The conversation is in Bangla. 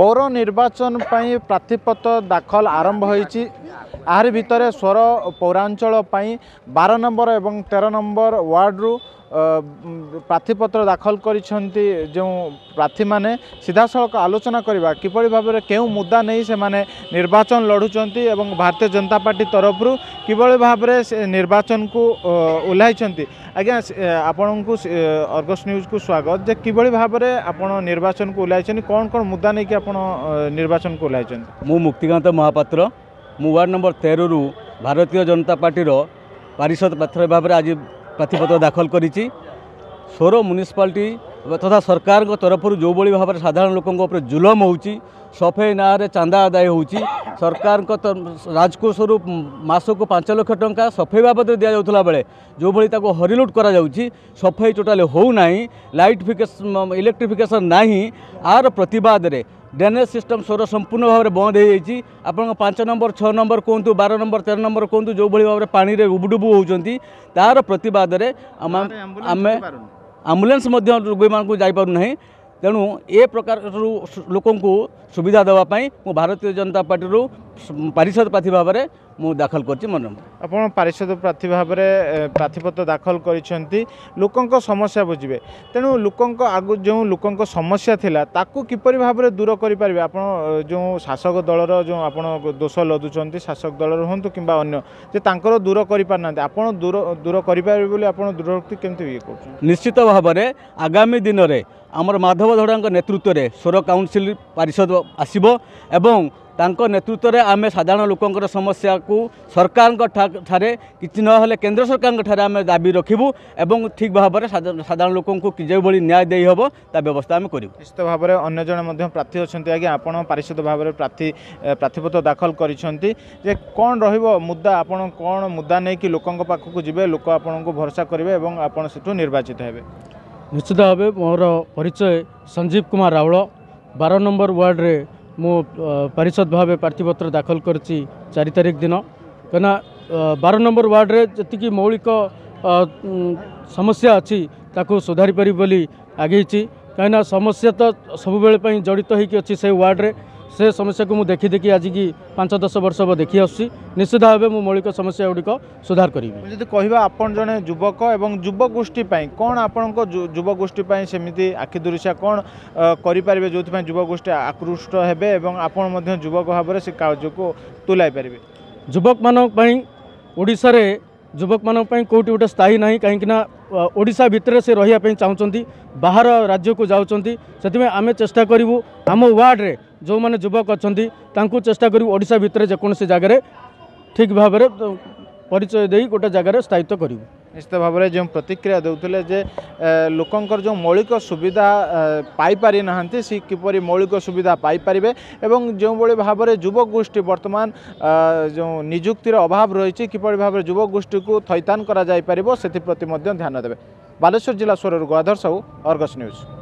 ପୌର ନିର୍ବାଚନ ପାଇଁ ପ୍ରାର୍ଥୀପତ୍ର ଦାଖଲ ଆରମ୍ଭ ହୋଇଛି ଏହାରି ଭିତରେ ସ୍ୱର ପୌରାଞ୍ଚଳ ପାଇଁ ବାର ନମ୍ବର ଏବଂ ତେର ନମ୍ବର ୱାର୍ଡ଼ରୁ প্রার্থীপত্র দাখল করেছেন যে প্রার্থী মানে সিধাসলখ আলোচনা করা কিপর ভাবে কেউ মুদা নিয়ে সে নির্বাচন লড়ুচার এবং ভারতীয় জনতা পার্টি তরফর কিভাবে ভাবে সে নির্বাচন কু ওহ্লাইছেন আজ্ঞা আপনার অর্গস নিউজ কু স্বাগত যে কিভাবে ভাবে আপনার নির্বাচন কু ওহ্লাইছেন কোণ কোণ মুদা নিয়ে আপনার নির্বাচন কু ওহ্লাইছেন মু মুক্তিকান্ত মহাপাত্র মু ওয়ার্ড নম্বর তেরু ভারতীয় জনতা পার্টির পারিষদ প্রার্থী ভাবে আজ ପ୍ରାର୍ଥୀପତ୍ର ଦାଖଲ କରିଛି ସୋର ମ୍ୟୁନିସିପାଲିଟି ତଥା ସରକାରଙ୍କ ତରଫରୁ ଯେଉଁଭଳି ଭାବରେ ସାଧାରଣ ଲୋକଙ୍କ ଉପରେ ଜୁଲମ ହେଉଛି ସଫେଇ ନାଁରେ ଚାନ୍ଦା ଆଦାୟ ହେଉଛି ସରକାରଙ୍କ ରାଜକୋଷରୁ ମାସକୁ ପାଞ୍ଚ ଲକ୍ଷ ଟଙ୍କା ସଫେଇ ବାବଦରେ ଦିଆଯାଉଥିଲା ବେଳେ ଯେଉଁଭଳି ତାକୁ ହରିଲୁଟ୍ କରାଯାଉଛି ସଫେଇ ଟୋଟାଲି ହେଉନାହିଁ ଲାଇଟ୍ ଫିକେସନ୍ ଇଲେକ୍ଟ୍ରିଫିକେସନ୍ ନାହିଁ ଆର ପ୍ରତିବାଦରେ ড্রেনেজ সিস্টম সৌর সম্পূর্ণ ভাবে বন্ধ হয়ে যাই আপনার পাঁচ নম্বর ছ নম্বর কুহতু বার নম্বর তের নম্বর কুহতু যেভাবে ভাবে পাড়ে উবুডুবু হচ্ছেন তার প্রতবাদে আমি আম্বুলান্স রোগী মানুষ যাইপার না ତେଣୁ ଏ ପ୍ରକାରରୁ ଲୋକଙ୍କୁ ସୁବିଧା ଦେବା ପାଇଁ ମୁଁ ଭାରତୀୟ ଜନତା ପାର୍ଟିରୁ ପାରିଷଦ ପ୍ରାର୍ଥୀ ଭାବରେ ମୁଁ ଦାଖଲ କରିଛି ମନୋରମ ଆପଣ ପାରିଷଦ ପ୍ରାର୍ଥୀ ଭାବରେ ପ୍ରାର୍ଥୀପତ୍ର ଦାଖଲ କରିଛନ୍ତି ଲୋକଙ୍କ ସମସ୍ୟା ବୁଝିବେ ତେଣୁ ଲୋକଙ୍କ ଆଗୁ ଯେଉଁ ଲୋକଙ୍କ ସମସ୍ୟା ଥିଲା ତାକୁ କିପରି ଭାବରେ ଦୂର କରିପାରିବେ ଆପଣ ଯେଉଁ ଶାସକ ଦଳର ଯେଉଁ ଆପଣ ଦୋଷ ଲଦୁଛନ୍ତି ଶାସକ ଦଳର ହୁଅନ୍ତୁ କିମ୍ବା ଅନ୍ୟ ଯେ ତାଙ୍କର ଦୂର କରିପାରୁନାହାନ୍ତି ଆପଣ ଦୂର ଦୂର କରିପାରିବେ ବୋଲି ଆପଣ ଦୂରବର୍ତ୍ତୀ କେମିତି ଇଏ କରୁଛନ୍ତି ନିଶ୍ଚିତ ଭାବରେ ଆଗାମୀ ଦିନରେ আমার মাধব ধড়াঙ্ক নেতৃত্বরে সৌর কাউন্সিল পারিষদ আসব এবং তাঙ্ক নেতৃত্বরে আমি সাধারণ লোকঙ্কর সমস্যাকু সরকারঙ্ক ঠারে কিছু নহলে কেন্দ্র সরকারঙ্ক ঠারে আমি দাবি রাখিবু এবং ঠিক ভাবে সাধারণ লোকঙ্কু যেভাবে ন্যায় দেই হব তা ব্যবস্থা আমি করিবু নিশ্চিত ভাবে অন্য জনে মধ্যে প্রার্থী অনেক আজ্ঞা আপনার পারিষদ ভাবে প্রার্থী প্রার্থীপত্র দাখল করেছেন যে কোণ রহব মুদা আপনার কোণ মুদা নেই লোকঙ্ক পাখক যাবে লোক আপনার ভরসা করবে এবং আপনার সেটু নির্বাচিত হবে ନିଶ୍ଚିତ ଭାବେ ମୋର ପରିଚୟ ସଞ୍ଜୀବ କୁମାର ରାଉଳ ବାର ନମ୍ବର ୱାର୍ଡ଼ରେ ମୁଁ ପାରିଷଦ ଭାବେ ପ୍ରାର୍ଥୀପତ୍ର ଦାଖଲ କରିଛି ଚାରି ତାରିଖ ଦିନ କାହିଁକିନା ବାର ନମ୍ବର ୱାର୍ଡ଼ରେ ଯେତିକି ମୌଳିକ ସମସ୍ୟା ଅଛି ତାକୁ ସୁଧାରି ପାରିବି ବୋଲି ଆଗେଇଛି କାହିଁକିନା ସମସ୍ୟା ତ ସବୁବେଳେ ପାଇଁ ଜଡ଼ିତ ହୋଇକି ଅଛି ସେ ୱାର୍ଡ଼ରେ ସେ ସମସ୍ୟାକୁ ମୁଁ ଦେଖି ଦେଖି ଆଜିକି ପାଞ୍ଚ ଦଶ ବର୍ଷ ହେବ ଦେଖି ଆସୁଛି ନିଶ୍ଚିତ ଭାବେ ମୁଁ ମୌଳିକ ସମସ୍ୟା ଗୁଡ଼ିକ ସୁଧାର କରିବି ଯଦି କହିବା ଆପଣ ଜଣେ ଯୁବକ ଏବଂ ଯୁବଗୋଷ୍ଠୀ ପାଇଁ କ'ଣ ଆପଣଙ୍କ ଯୁବଗୋଷ୍ଠୀ ପାଇଁ ସେମିତି ଆଖିଦୃଶିଆ କ'ଣ କରିପାରିବେ ଯେଉଁଥିପାଇଁ ଯୁବଗୋଷ୍ଠୀ ଆକୃଷ୍ଟ ହେବେ ଏବଂ ଆପଣ ମଧ୍ୟ ଯୁବକ ଭାବରେ ସେ କାର୍ଯ୍ୟକୁ ତୁଲାଇ ପାରିବେ ଯୁବକମାନଙ୍କ ପାଇଁ ଓଡ଼ିଶାରେ ଯୁବକମାନଙ୍କ ପାଇଁ କେଉଁଠି ଗୋଟେ ସ୍ଥାୟୀ ନାହିଁ କାହିଁକିନା ଓଡ଼ିଶା ଭିତରେ ସେ ରହିବା ପାଇଁ ଚାହୁଁଛନ୍ତି ବାହାର ରାଜ୍ୟକୁ ଯାଉଛନ୍ତି ସେଥିପାଇଁ ଆମେ ଚେଷ୍ଟା କରିବୁ ଆମ ୱାର୍ଡ଼ରେ ଯେଉଁମାନେ ଯୁବକ ଅଛନ୍ତି ତାଙ୍କୁ ଚେଷ୍ଟା କରିବୁ ଓଡ଼ିଶା ଭିତରେ ଯେକୌଣସି ଜାଗାରେ ଠିକ୍ ଭାବରେ ପରିଚୟ ଦେଇ ଗୋଟେ ଜାଗାରେ ସ୍ଥାୟିତ୍ୱ କରିବୁ ନିଶ୍ଚିତ ଭାବରେ ଯେଉଁ ପ୍ରତିକ୍ରିୟା ଦେଉଥିଲେ ଯେ ଲୋକଙ୍କର ଯେଉଁ ମୌଳିକ ସୁବିଧା ପାଇପାରି ନାହାନ୍ତି ସେ କିପରି ମୌଳିକ ସୁବିଧା ପାଇପାରିବେ ଏବଂ ଯେଉଁଭଳି ଭାବରେ ଯୁବଗୋଷ୍ଠୀ ବର୍ତ୍ତମାନ ଯେଉଁ ନିଯୁକ୍ତିର ଅଭାବ ରହିଛି କିପରି ଭାବରେ ଯୁବଗୋଷ୍ଠୀକୁ ଥଇଥାନ କରାଯାଇପାରିବ ସେଥିପ୍ରତି ମଧ୍ୟ ଧ୍ୟାନ ଦେବେ ବାଲେଶ୍ୱର ଜିଲ୍ଲା ସ୍ୱରରୁ ଗଦାଧର ସାହୁ ଅର୍ଗସ୍ ନ୍ୟୁଜ୍